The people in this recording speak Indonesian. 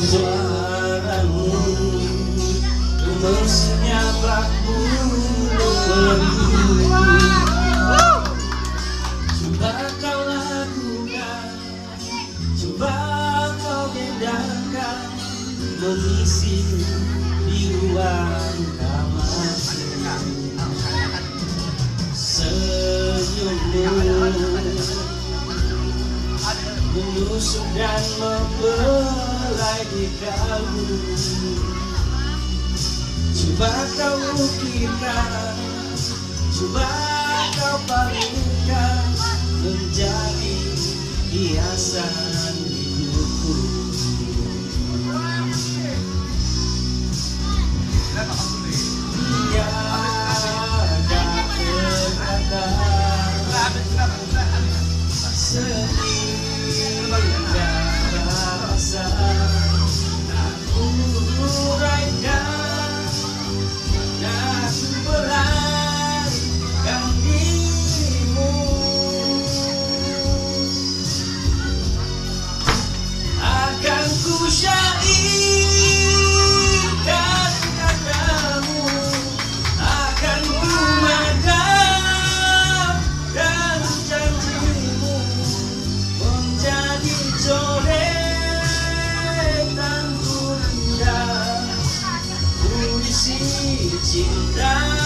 Suaramu Menyapa bulu Coba kau lakukan Coba kau bedakan Mengisi di ruang kamar. Senyummu Menusuk dan membelai Coba kau kira Coba kau palingkan Menjadi hiasan hidupku. te dar.